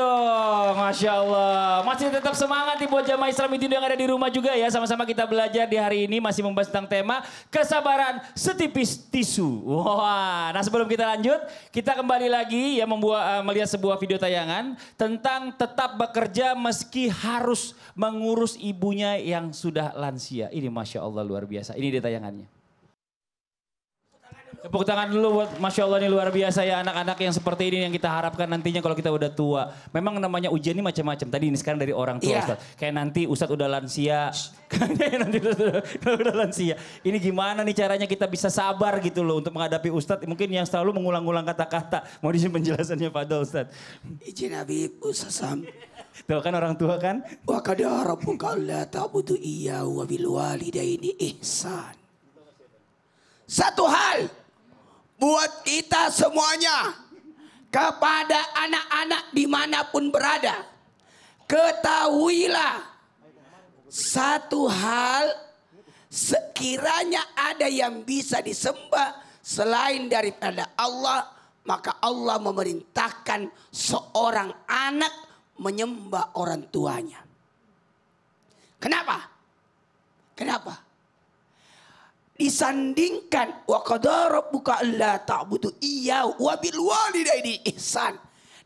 dong, Masya Allah. Masih tetap semangat nih buat jamaah Islam itu yang ada di rumah juga ya. Sama-sama kita belajar di hari ini masih membahas tentang tema kesabaran setipis tisu. Wah, nah sebelum kita lanjut, kita kembali lagi ya membuat uh, melihat sebuah video tayangan tentang tetap bekerja meski harus mengurus ibunya yang sudah lansia. Ini Masya Allah luar biasa. Ini dia tayangannya. Tepuk tangan dulu buat Masya Allah ini luar biasa ya anak-anak yang seperti ini yang kita harapkan nantinya kalau kita udah tua. Memang namanya ujian ini macam-macam. Tadi ini sekarang dari orang tua Iya. Ustaz. Kayak nanti Ustadz udah lansia. Kayak nanti udah, udah lansia. Ini gimana nih caranya kita bisa sabar gitu loh untuk menghadapi Ustadz. Mungkin yang selalu mengulang-ulang kata-kata. Mau di sini penjelasannya Fadol Ustadz. Izin Habib Usasam. Tuh kan orang tua kan. Wa qadara rabbuka alla ta'budu iyyahu wa bil walidaini ihsan. Satu hal buat kita semuanya kepada anak-anak di mana pun berada. Ketahuilah satu hal sekiranya ada yang bisa disembah selain daripada Allah maka Allah memerintahkan seorang anak menyembah orang tuanya. Kenapa? Kenapa? Disandingkan wa qadara rabbuka alla ta'budu iyyahu wa bil walidaini ihsan.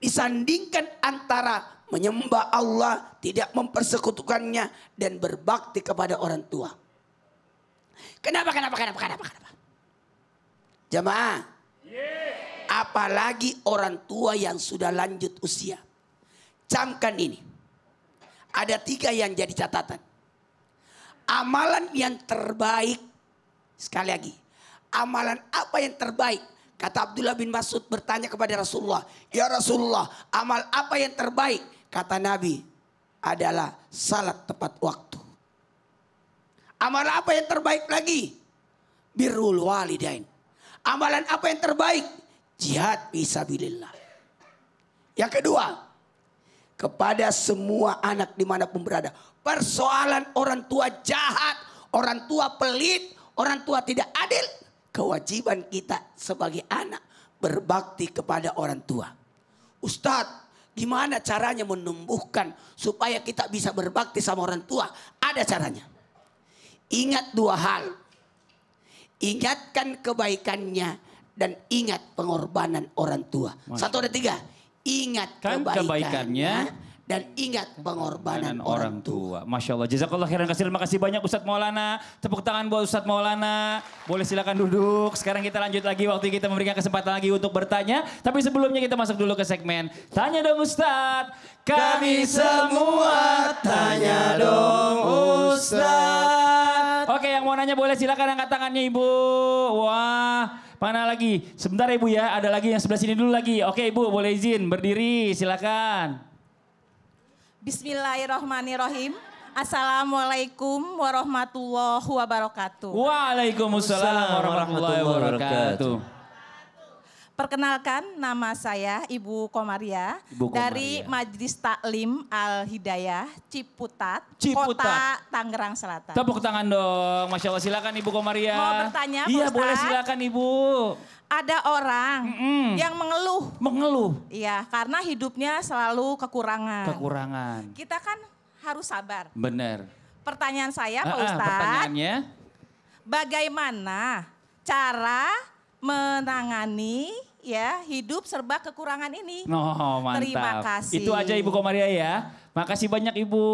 Disandingkan antara menyembah Allah, tidak mempersekutukannya dan berbakti kepada orang tua. Kenapa? Kenapa? Kenapa? Kenapa? Kenapa? Jamaah. Apalagi orang tua yang sudah lanjut usia. Camkan ini. Ada tiga yang jadi catatan. Amalan yang terbaik. Sekali lagi. Amalan apa yang terbaik? Kata Abdullah bin Mas'ud bertanya kepada Rasulullah. Ya Rasulullah amal apa yang terbaik? Kata Nabi adalah salat tepat waktu. Amal apa yang terbaik lagi? Birrul walidain. Amalan apa yang terbaik? Jihad fisabilillah. Yang kedua, kepada semua anak di mana pun berada. Persoalan orang tua jahat, orang tua pelit, orang tua tidak adil. Kewajiban kita sebagai anak berbakti kepada orang tua. Ustadz, gimana caranya menumbuhkan supaya kita bisa berbakti sama orang tua? Ada caranya. Ingat dua hal. Ingatkan kebaikannya dan ingat pengorbanan orang tua. Satu ada tiga. Ingat Kan kebaikannya, kebaikannya dan ingat pengorbanan orang orang tua. Masya Allah. Jazakallah khairan kasih. Terima kasih banyak Ustadz Maulana. Tepuk tangan buat Ustadz Maulana. Boleh silakan duduk. Sekarang kita lanjut lagi waktu kita memberikan kesempatan lagi untuk bertanya. Tapi sebelumnya kita masuk dulu ke segmen Tanya dong Ustadz. Kami semua tanya dong Ustadz. Oke yang mau nanya boleh silakan angkat tangannya Ibu. Wah. Mana lagi? Sebentar Ibu ya. Ada lagi yang sebelah sini dulu lagi. Oke Ibu boleh izin berdiri. Silakan. Bismillahirrahmanirrahim. Assalamualaikum warahmatullahi wabarakatuh. Waalaikumsalam warahmatullahi wabarakatuh. Perkenalkan nama saya Ibu Komaria Ibu Komaria. dari Majelis Taklim Al Hidayah Ciputat, Ciputat. Kota Tangerang Selatan. Tepuk tangan dong. Masya Allah silakan Ibu Komaria. Mau bertanya, Pak Iya Ustadz? boleh silakan Ibu. Ada orang Mm-mm. yang mengeluh, Mengeluh. iya karena hidupnya selalu kekurangan. Kekurangan. Kita kan harus sabar. Benar. Pertanyaan saya Pak Ustadz, Pertanyaannya. bagaimana cara menangani ya hidup serba kekurangan ini? Oh mantap. Terima kasih. Itu aja Ibu Komaria ya. Makasih banyak Ibu.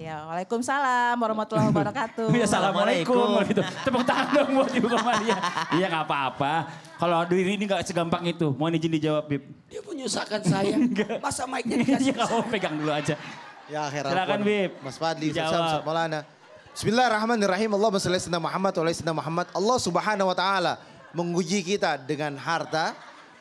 Ya, Waalaikumsalam warahmatullahi wabarakatuh. Ya Assalamualaikum. Gitu. Tepuk tangan dong buat Ibu Komaria. iya nggak apa-apa. Kalau diri ini nggak segampang itu. Mohon izin dijawab Bib. Dia menyusahkan saya. Masa mic-nya Iya dikasih kamu pegang dulu aja. Ya akhir Silakan, Bib. Mas Fadli, Ustaz. Ustaz Maulana. Bismillahirrahmanirrahim. Allahumma salli ala Muhammad wa ala Muhammad. Allah Subhanahu wa taala menguji kita dengan harta,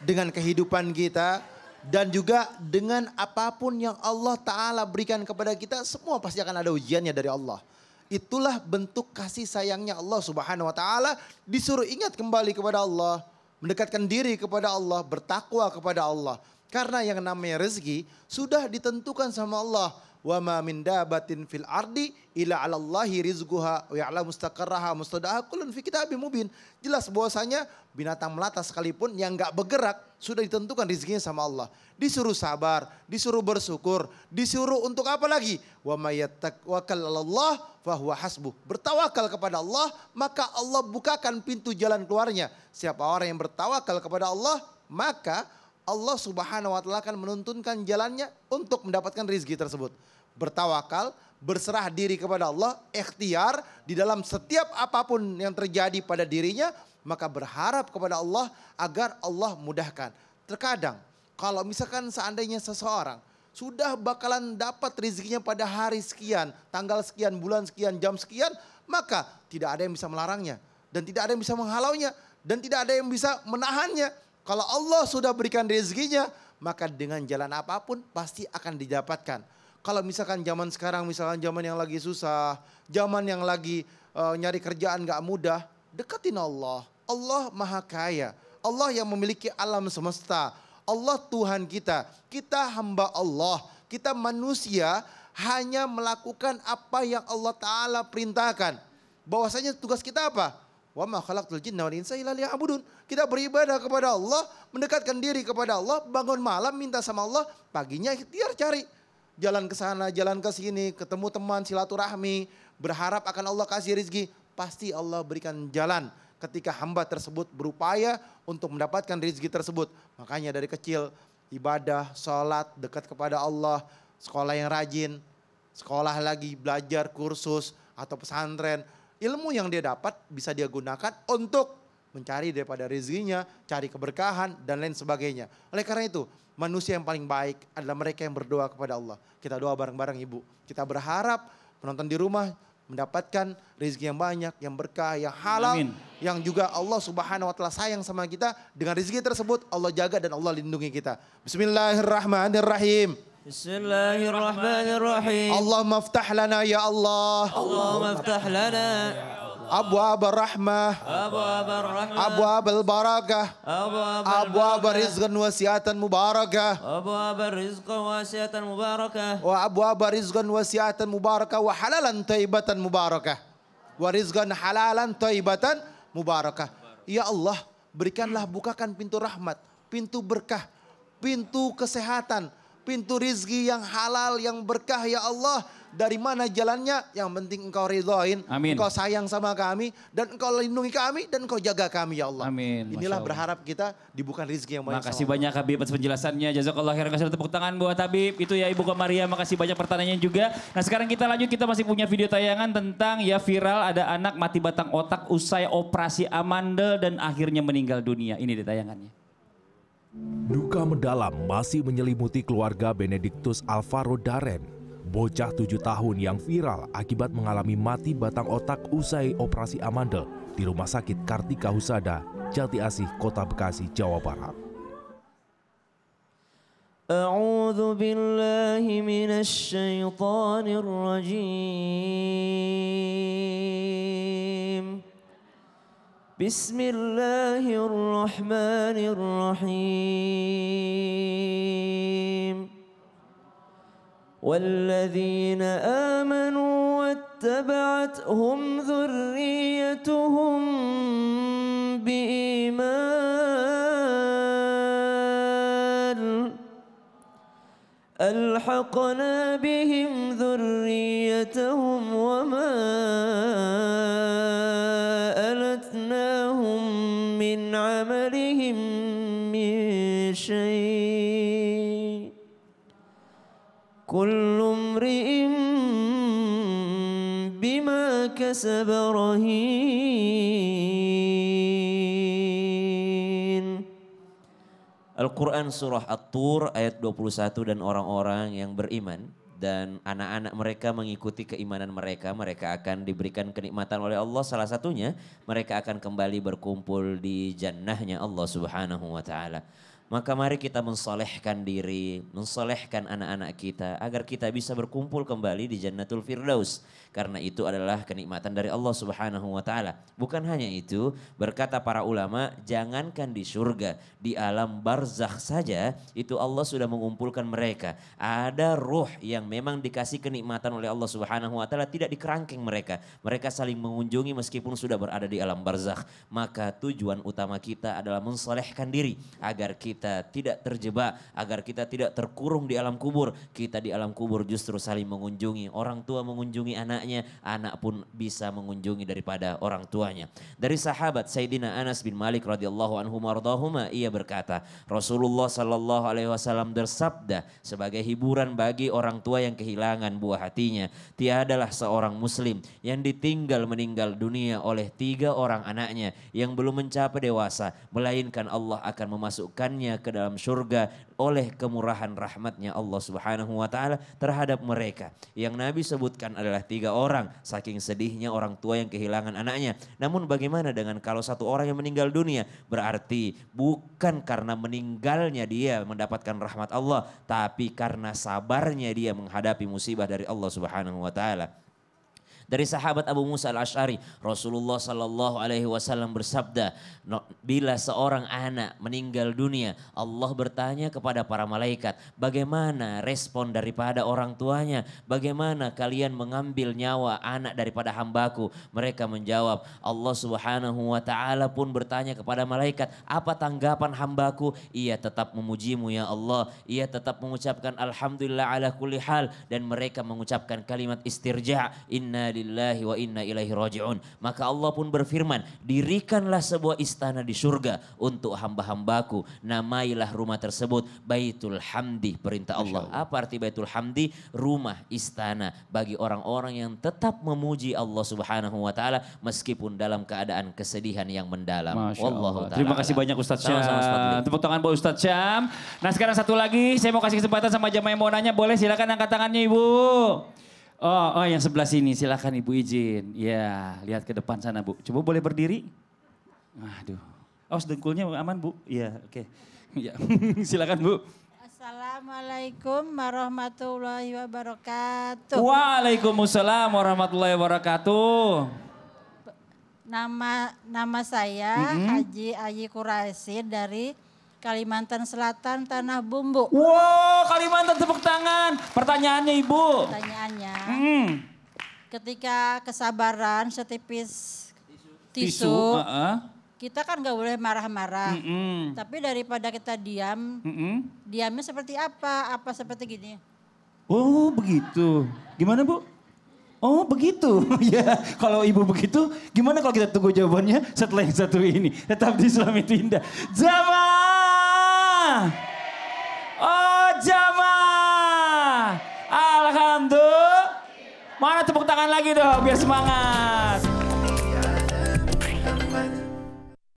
dengan kehidupan kita dan juga dengan apa pun yang Allah taala berikan kepada kita, semua pasti akan ada ujiannya dari Allah. Itulah bentuk kasih sayangnya Allah Subhanahu wa taala disuruh ingat kembali kepada Allah, mendekatkan diri kepada Allah, bertakwa kepada Allah. Karena yang namanya rezeki sudah ditentukan sama Allah. Wa ma min dabatin fil ardi ila 'ala Allahi rizquha wa ya'lamu mustaqarraha mustadaha kullun fi kitabim mubin. Jelas bahwasanya binatang melata sekalipun yang enggak bergerak sudah ditentukan rezekinya sama Allah. Disuruh sabar, disuruh bersyukur, disuruh untuk apa lagi? Wa may yattawakkal 'ala Allah fahuwa hasbuh. Bertawakal kepada Allah, maka Allah bukakan pintu jalan keluarnya. Siapa orang yang bertawakal kepada Allah, maka Allah Subhanahu wa taala akan menuntunkan jalannya untuk mendapatkan rezeki tersebut. Bertawakal, berserah diri kepada Allah, ikhtiar di dalam setiap apa pun yang terjadi pada dirinya, maka berharap kepada Allah agar Allah mudahkan. Terkadang kalau misalkan seandainya seseorang sudah bakalan dapat rezekinya pada hari sekian, tanggal sekian, bulan sekian, jam sekian, maka tidak ada yang bisa melarangnya dan tidak ada yang bisa menghalaunya dan tidak ada yang bisa menahannya. Kalau Allah sudah berikan rezekinya, maka dengan jalan apa pun pasti akan didapatkan. Kalau misalkan zaman sekarang, misalkan zaman yang lagi susah, zaman yang lagi uh, nyari kerjaan gak mudah, deketin Allah. Allah maha kaya. Allah yang memiliki alam semesta. Allah Tuhan kita. Kita hamba Allah. Kita manusia hanya melakukan apa yang Allah Ta'ala perintahkan. Bahwasanya tugas kita apa? Wa ma khalaqtul jinna wal insa illa liya'budun. Kita beribadah kepada Allah, mendekatkan diri kepada Allah, bangun malam minta sama Allah, paginya ikhtiar cari jalan ke sana, jalan ke sini, ketemu teman, silaturahmi, berharap akan Allah kasih rizki, pasti Allah berikan jalan ketika hamba tersebut berupaya untuk mendapatkan rizki tersebut. Makanya dari kecil ibadah, sholat, dekat kepada Allah, sekolah yang rajin, sekolah lagi, belajar, kursus, atau pesantren, ilmu yang dia dapat bisa dia gunakan untuk mencari daripada rezekinya, cari keberkahan dan lain sebagainya. Oleh karena itu, manusia yang paling baik adalah mereka yang berdoa kepada Allah. Kita doa bareng-bareng Ibu. Kita berharap penonton di rumah mendapatkan rezeki yang banyak, yang berkah, yang halal, Amin. yang juga Allah Subhanahu wa taala sayang sama kita. Dengan rezeki tersebut Allah jaga dan Allah lindungi kita. Bismillahirrahmanirrahim. Bismillahirrahmanirrahim. Allah maftah lana ya Allah. Allah maftah lana. اللهم افتح لنا أبواب الرحمة أبواب الرحمة أبواب البركة أبواب أبواب البركة رزق وسعة مباركة أبواب الرزق واسعة مباركة وأبواب رزق وسعة مباركة وحلالا طيبة مباركة ورزقا حلالا طيبة مباركة Ya Allah berikanlah bukakan pintu rahmat, pintu berkah, pintu kesehatan, pintu rizki yang halal, yang berkah ya Allah. dari mana jalannya? Yang penting engkau ridhoin, Amin. engkau sayang sama kami, dan engkau lindungi kami, dan engkau jaga kami ya Allah. Amin. Masya Inilah Allah. berharap kita dibuka rizki yang banyak. Makasih sama Allah. banyak Habib atas penjelasannya. Jazakallah khairan kasih tepuk tangan buat Habib. Itu ya Ibu Komaria, makasih banyak pertanyaannya juga. Nah sekarang kita lanjut, kita masih punya video tayangan tentang ya viral ada anak mati batang otak usai operasi amandel dan akhirnya meninggal dunia. Ini di tayangannya. Duka mendalam masih menyelimuti keluarga Benediktus Alvaro Daren Bocah tujuh tahun yang viral akibat mengalami mati batang otak usai operasi amandel di Rumah Sakit Kartika Husada, Jati Asih, Kota Bekasi, Jawa Barat. أعوذ بالله من الشيطان الرجيم بسم الله الرحمن الرحيم والذين آمنوا واتبعتهم ذريتهم بإيمان ألحقنا بهم ذريتهم امرئ بما كسب رهين Al-Quran Surah At-Tur ayat 21 dan orang-orang yang beriman dan anak-anak mereka mengikuti keimanan mereka, mereka akan diberikan kenikmatan oleh Allah. Salah satunya mereka akan kembali berkumpul di jannahnya Allah Subhanahu wa taala. Maka mari kita mensolehkan diri, mensolehkan anak-anak kita agar kita bisa berkumpul kembali di Jannatul Firdaus. Karena itu adalah kenikmatan dari Allah Subhanahu wa taala. Bukan hanya itu, berkata para ulama, jangankan di surga, di alam barzakh saja itu Allah sudah mengumpulkan mereka. Ada ruh yang memang dikasih kenikmatan oleh Allah Subhanahu wa taala tidak dikerangkeng mereka. Mereka saling mengunjungi meskipun sudah berada di alam barzakh. Maka tujuan utama kita adalah mensolehkan diri agar kita tidak terjebak, agar kita tidak terkurung di alam kubur. Kita di alam kubur justru saling mengunjungi. Orang tua mengunjungi anaknya, anak pun bisa mengunjungi daripada orang tuanya. Dari sahabat Sayyidina Anas bin Malik radhiyallahu anhu mardahuma ia berkata, Rasulullah sallallahu alaihi wasallam bersabda sebagai hiburan bagi orang tua yang kehilangan buah hatinya, tiadalah seorang muslim yang ditinggal meninggal dunia oleh tiga orang anaknya yang belum mencapai dewasa, melainkan Allah akan memasukkannya ke dalam surga oleh kemurahan rahmatnya Allah subhanahu wa ta'ala terhadap mereka. Yang Nabi sebutkan adalah tiga orang, saking sedihnya orang tua yang kehilangan anaknya. Namun bagaimana dengan kalau satu orang yang meninggal dunia? Berarti bukan karena meninggalnya dia mendapatkan rahmat Allah, tapi karena sabarnya dia menghadapi musibah dari Allah subhanahu wa ta'ala. Dari sahabat Abu Musa al-Ash'ari, Rasulullah sallallahu alaihi wasallam bersabda, "No- bila seorang anak meninggal dunia, Allah bertanya kepada para malaikat, bagaimana respon daripada orang tuanya? Bagaimana kalian mengambil nyawa anak daripada hambaku? Mereka menjawab, Allah subhanahu wa ta'ala pun bertanya kepada malaikat, apa tanggapan hambaku? Ia tetap memujimu ya Allah, ia tetap mengucapkan Alhamdulillah ala kulli hal, dan mereka mengucapkan kalimat istirja, inna lillahi wa inna ilaihi raji'un. Maka Allah pun berfirman, dirikanlah sebuah istana di surga untuk hamba-hambaku. Namailah rumah tersebut Baitul Hamdi, perintah Allah. Apa arti Baitul Hamdi? Rumah istana bagi orang-orang yang tetap memuji Allah subhanahu wa ta'ala meskipun dalam keadaan kesedihan yang mendalam. Wallahu Allah. ta'ala Terima kasih banyak Ustadz Syam. Tepuk tangan buat Ustadz Syam. Nah sekarang satu lagi, saya mau kasih kesempatan sama jamaah yang mau nanya. Boleh silakan angkat tangannya Ibu. Oh, oh yang sebelah sini silakan Ibu izin. Ya, lihat ke depan sana Bu. Coba boleh berdiri. Aduh. Oh, dengkulnya aman Bu. Iya, oke. Ya, silakan Bu. Assalamualaikum warahmatullahi wabarakatuh. Waalaikumsalam warahmatullahi wabarakatuh. Nama nama saya Haji Ayi Quraisy dari Kalimantan Selatan Tanah Bumbu. Wow, Kalimantan tepuk tangan. Pertanyaannya Ibu. Pertanyaannya, Hmm. ketika kesabaran setipis Tisu. tisu, heeh. kita kan nggak boleh marah-marah. Mm-mm. Tapi daripada kita diam, Mm-mm. diamnya seperti apa? Apa seperti gini? Oh begitu. Gimana Bu? Oh begitu. ya kalau ibu begitu gimana kalau kita tunggu jawabannya setelah yang satu ini. Tetap di Islam itu indah. Jamaah. Lagi dong biar semangat.